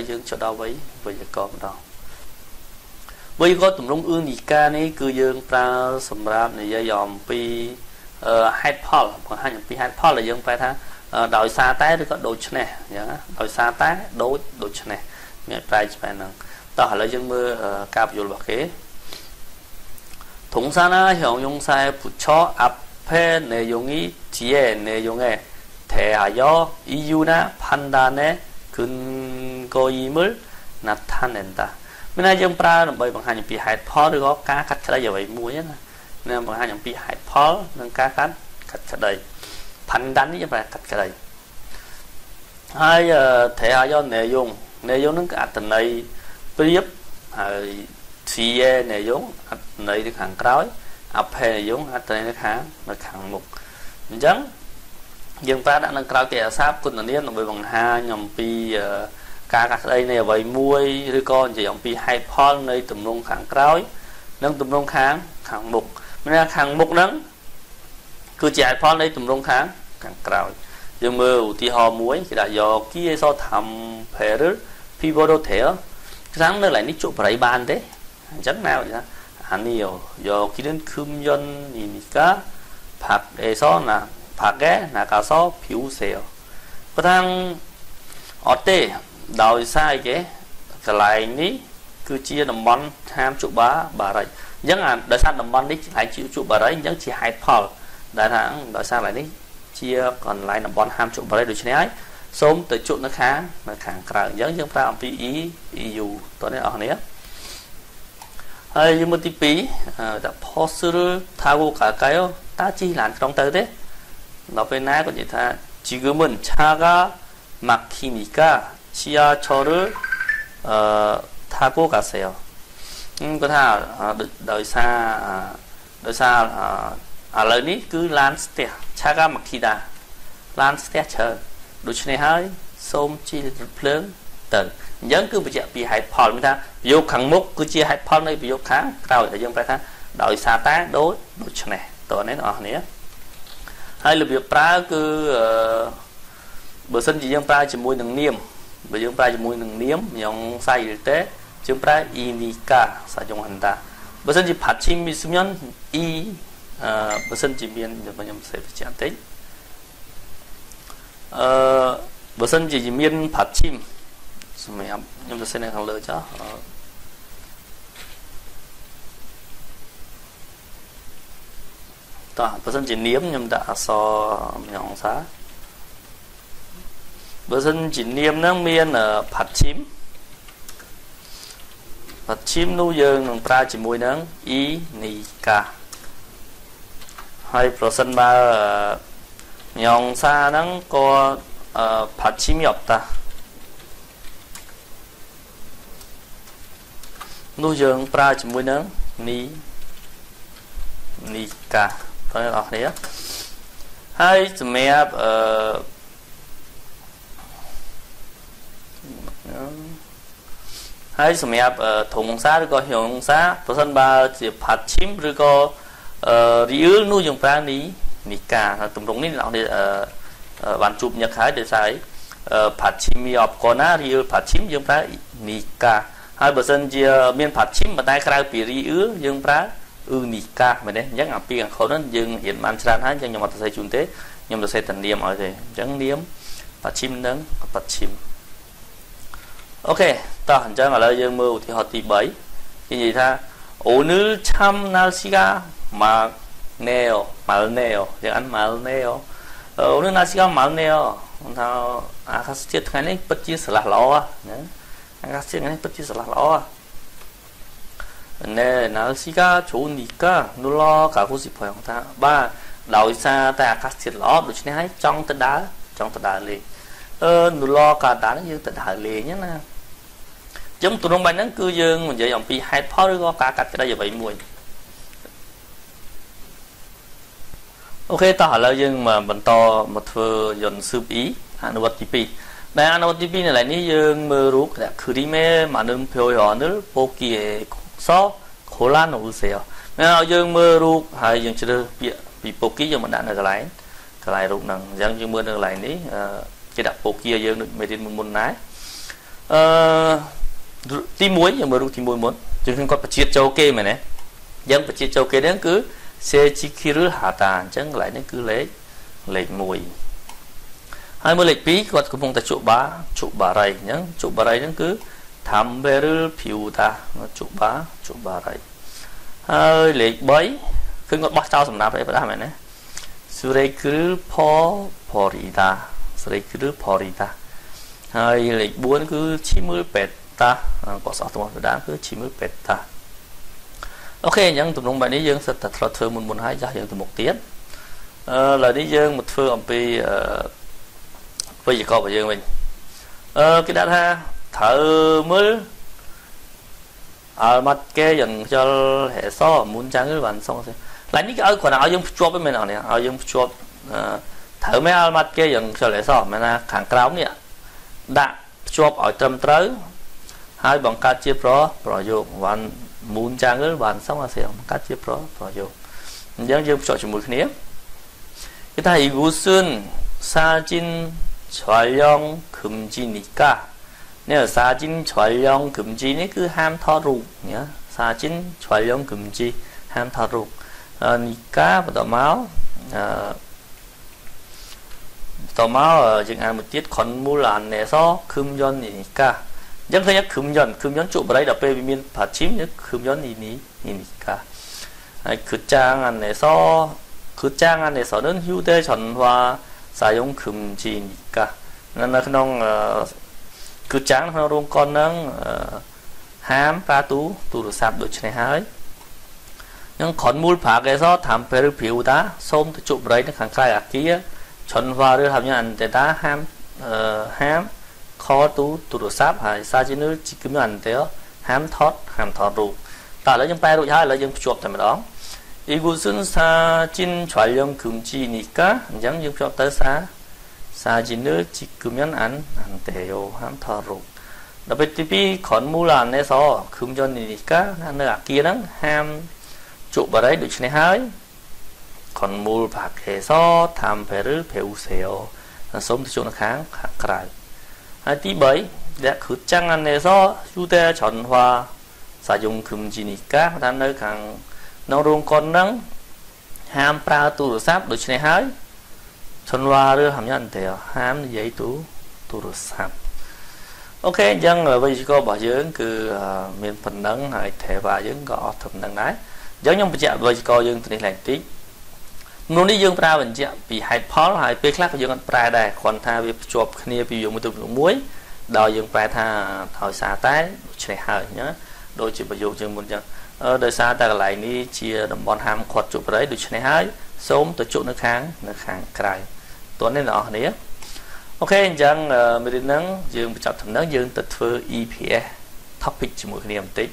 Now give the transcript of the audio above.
ហើយយើងចុះដល់វ័យវេយ្យាករណ៍ម្ដងវេយ្យាករណ៍ទម្រង់អឿននីការនេះគឺយើងប្រើសម្រាប់និយាយអំពីហេតុផលបង្ហាញអំពីហេតុផលដែលយើងប្រែថាដោយសារតែឬក៏ដូច្នេះអញ្ចឹងដោយសារតែដូចដូច្នេះមានប្រែច្បាស់ហ្នឹងតោះឥឡូវយើងមើលការពយល់របស់គេធងសាណាហងយងសែពុឆោអភេនេយងីជានេយងឯថេហយោអ៊ីយូណាផាន់ដាណេ 근거임을 나타낸다 មានន័យយើងប្រើដើម្បីបង្ហាញអំពីហេតុផលឬក៏ការកាត់ក្តីអ្វីមួយណាណាបង្ហាញអំពីហេតុផលនិងការកាត់កាត់ក្តីផាន់ដាននេះយើងប្រើកាត់ក្តីហើយថេអាយនេយងនេយងនឹងអត្តន័យប្រៀបហើយស៊ីយេនេយងអត្តន័យនៅខាងក្រោយអភេនេយងអត្តន័យនៅខាងនៅខាងមុខអញ្ចឹង យើងប្រើដាក់នៅក្រៅគេអាសាបគុណនាមដើម្បីបង្ហាញអំពីការកាត់ស្ដីនៃអ្វីមួយឬក៏និយាយអំពីហេតុផលនៃទំនងខាងក្រោយ និងទំនងខាងខាងមុខមានថាខាងមុខហ្នឹងគឺជាហេតុផលនៃទំនងខាងខាងក្រោយយើងមើលឧទាហរណ៍មួយគេដាក់យកគីអេសធម្មភេរ pivotal ខាងនៅឡើយនេះជក់បរិយបានទេអញ្ចឹងណាអានេះយកគីនឹងខឹមយននេះនេះកាផាក់អេសណា ផាក់ឯណាកាសភីវសេប៉ុន្តែអត់ទេដោយសារអីគេកន្លែងនេះគឺជាតំបន់ហាមជក់បាបារិយអញ្ចឹងអាដោយសារតំបន់នេះកន្លែងជក់បារិយអញ្ចឹងជាហេតុផលដែលថាដោយសារកន្លែងនេះជាកន្លែងតំបន់ហាមជក់បារិយដូច្នេះហើយសូមទៅជក់នៅខាងនៅខាងក្រៅអញ្ចឹងយើងប្រើអំពី E EU តោះនេះអស់គ្នាហើយយមទី2ដាក់ possible ថាវកាកាយតើជីឡានក្នុងទៅទេ ដល់ពេលណាគាត់និយាយថាជីគឺមិនឆាកាម៉ាក់គីមីកាស៊ីយ៉ាឆរអឺថាគូកាសែលគាត់ថាដោយសារដោយសារឥឡូវនេះគឺឡានស្ទះឆាកាម៉ាគីដាឡានស្ទះច្រើនដូច្នេះហើយសូមជីរថភ្លើងទៅអញ្ចឹងគឺបញ្ជាក់ពីហេតុផលមានថាប្រយោគខាងមុខគឺជាហេតុផលនៃប្រយោគខាងក្រោយដែលយើងប្រែថាដោយសារតែដូចដូច្នេះតើអ្នកនរអស់គ្នា ហើយរបៀបប្រើគឺបើសិនជាយើងប្រើជាមួយនឹងនាមបើយើងប្រើជាមួយនឹងនាមញងសាយទេយើងប្រើ inika សាយងហន្តាបើសិនជាផាត់ឈីមមីស្មៀន e អឺបើសិនជាមានខ្ញុំសេបជាបន្តិចអឺបើសិនជាមានផាត់ឈីមសម្រាប់ខ្ញុំទៅសេនៅខាងលើចុះ តោះបើសិនជានាមខ្ញុំដាក់អក្សរញងសាបើសិនជានាមហ្នឹងមានផាត់ឈីមផាត់ឈីមនោះយើងនឹងប្រើជាមួយនឹងអ៊ីនីកាហើយប្រសិនបើញងសាហ្នឹងក៏ផាត់ឈីមយកតានោះយើងប្រើជាមួយនឹងនីនីកា បងប្អូនអរគ្នាហើយសម្រាប់អឺហើយសម្រាប់ធំអង្សាឬក៏ហៀងអង្សាប្រសិនបើជាផាត់ឈីមឬក៏រីអ៊ឺលនោះយើងប្រើនេះនីកាទម្រង់នេះអ្នកនេះបានជួបញឹកហើយដោយសារផាត់ឈីមមានអបកណារីអ៊ឺលផាត់ឈីមយើងប្រើនីកាហើយបើសិនជាមានផាត់ឈីមប៉ុន្តែក្រៅពីរីអ៊ឺលយើងប្រើ មីកាមែនទេអញ្ចឹងអាពីខាងខុសហ្នឹងយើងរៀនបានច្រើនហើយអញ្ចឹងខ្ញុំអត់សរសេរជូនទេខ្ញុំសរសេរតនាមឲ្យទេអញ្ចឹងនាមបច្ឈិមនឹងបច្ឈិមអូខេតោះអញ្ចឹងឥឡូវយើងមើលឧទាហរណ៍ទី3គេនិយាយថាអូនលឆាំណាល់ស៊ីកាម៉ាណេអូម៉ាល់ណេអូយើងអានម៉ាល់ណេអូអូនលណាល់ស៊ីកាម៉ាល់ណេអូមិនថាអាកាសធាតុថ្ងៃនេះពិតជាស្រឡះល្អណាអាកាសធាតុថ្ងៃនេះពិតជាស្រឡះល្អណា ណាស៊ីកា좋으니까놀러가고싶어요ថាបាទដោយសារតែអាកាសធាតុល្អដូច្នេះហើយចង់ទៅដើរចង់ទៅដើរលេងអឺនឡកាតាហ្នឹងយើងទៅដើរលេងណាចឹងទ្រង់បាញ់ហ្នឹងគឺយើងនិយាយអំពីហេតុផលឬក៏ការកាត់ក្តីអ្វីមួយអូខេតោះឥឡូវយើងមកបន្តមកធ្វើយន្តស៊ឺបអ៊ីអនុវត្តទី2ដែលអនុវត្តទី2នៅឡើយនេះយើងមើលរូប크림의많은표현을뽑기에서 សខូឡាណូសេមែនឲ្យយើងមើលរូបហើយយើងជ្រើសពាក្យពីពូគីយើងមកដាក់នៅកន្លែងកន្លែងរូបហ្នឹងអញ្ចឹងយើងមើលនៅកន្លែងនេះគេដាក់ពូគីយើងដូចមេរៀនមុនដែរអឺទី1យើងមើលរូបទី1មុនជាងខ្ញុំគាត់បញ្ជាចូលគេមែនទេយើងបញ្ជាចូលគេហ្នឹងគឺសេជីគីរឺហាតាអញ្ចឹងកន្លែងនេះគឺលេខលេខ1ហើយមើលលេខ2គាត់កំពុងតែជក់បាជក់បារីអញ្ចឹងជក់បារីហ្នឹងគឺ Tamberul Piuta ជក់បាជក់បារីហើយលេខ3ឃើញគាត់បោះចោលសំណាប់អីប្រដាស់មែនទេ Surekul Porita Surekul Porita ហើយលេខ4គឺ Chimul Peta គាត់សោះទំប្រដាគឺ Chimul Peta អូខេអញ្ចឹងទំនងបែបនេះយើងសិតតែធ្លាប់ធ្វើមុនមុនហើយចាស់យើងទៅមុខទៀតអឺឥឡូវនេះយើងមកធ្វើអំពីអឺវេយ្យាករណ៍របស់យើងវិញអឺគេដាក់ថា ត្រូវមើលអល់ម៉ាត់គេយ៉ាងខ្យល់ហេសមុនចឹងបានសងឡើងនេះគេឲ្យគ្រាន់តែឲ្យយើងភ្ជាប់មែនអត់នេះឲ្យយើងភ្ជាប់ត្រូវមែនអល់ម៉ាត់គេយ៉ាងខ្យល់ហេសមែនណាខាងក្រោមនេះដាក់ភ្ជាប់ឲ្យត្រឹមត្រូវហើយបង្កើតជាប្រប្រយោគបានមូនចាំងបានសងអាសៀងបង្កើតជាប្រប្រយោគអញ្ចឹងយើងភ្ជាប់ជាមួយគ្នាគេថាអ៊ីគូស៊ុនសាជីនឆ្វាយងខឹមជីនីកា nên là sa jin 촬영 금지는 그 함터룩 nhá. Sa jin 촬영 금지 함터룩 그러니까 부터마오 부터마오 지금 한 tiết 건물 안에서 금전이니까 이제 그냥 금전 금전 쪽 뭐라 이라 빼면 받침 금전이니까 그 장 안에서 그 장 안에서는 휴대전화 사용 금지니까 나는 그냥 គឺចាំងក្នុងរោងកុនហ្នឹងហាមប្រាទូទូរស័ព្ទដូចនេះហើយនឹងខនមូលប្រាកេសថាំពេលភីវតាសូមទៅជប់រៃនៅខាងក្រៅអាគារឆុនវ៉ាឬហៅយ៉ាងអន្តតាហាមហាមខទូទូរស័ព្ទហើយសាជីនឺជីគឹមអន្តេហាមថតហាមថតរូបតើឥឡូវយើងបែររួចហើយឥឡូវយើងភ្ជាប់តែម្ដងអ៊ីគូស៊ុនសាជីនឆ្លយងគឹមជីនីកាអញ្ចឹងយើងភ្ជាប់ទៅសា 사진을 찍으면 안, 안 돼 요. 함터 록. 너베 TV 건물 안에서 금전이니까 하는 악기랑 함 쪽바라이 놓치네 하이 건물 밖에서 담배를 배우세 요. 소음도 강, 가까 이. 아, 띠바 이. 네, 극장 안에서 휴대전화 사용 금지니까 하는 강, 노롱 건능 함 프라 뚜루삽 놓치네 하이 សាយងគឹមជីនីកាថានៅខាងនៅរោងកុនហ្នឹងហាមប្រើទូរស័ព្ទដូច្នេះហើយឈុនវ៉ាឬហាំយ៉ាន់ទេហាមនិយាយទូទូរស័ព្ទអូខេអញ្ចឹងវិជ្ជាកររបស់យើងគឺមានប៉ុណ្ណឹងហើយថេវ៉ាយើងក៏អស់ត្រឹមហ្នឹងដែរអញ្ចឹងខ្ញុំបញ្ជាក់វិជ្ជាករយើងទៅនេះឡើងតិចនោះនេះយើងប្រើបញ្ជាក់ពីហេតុផលហើយពេលខ្លះក៏យើងអត់ប្រែដែរគ្រាន់ថាវាភ្ជាប់គ្នាពីយើងមួយទៅមួយដោយយើងប្រែថាហើយសារតែដូច្នេះហើយណាដូចជាប្រយោគយើងមុនអញ្ចឹងដោយសារតែកន្លែងនេះជាតំបន់ហាមឃាត់ជប់បរិយដូច្នេះហើយសូមទៅជក់នៅខាងនៅខាងក្រៅ តើនេះអ្នកនរគ្នាអូខេអញ្ចឹងមេរៀនហ្នឹងយើងបញ្ចប់ដំណឹងយើងទៅធ្វើ EPS topic ជាមួយគ្នាបន្តិច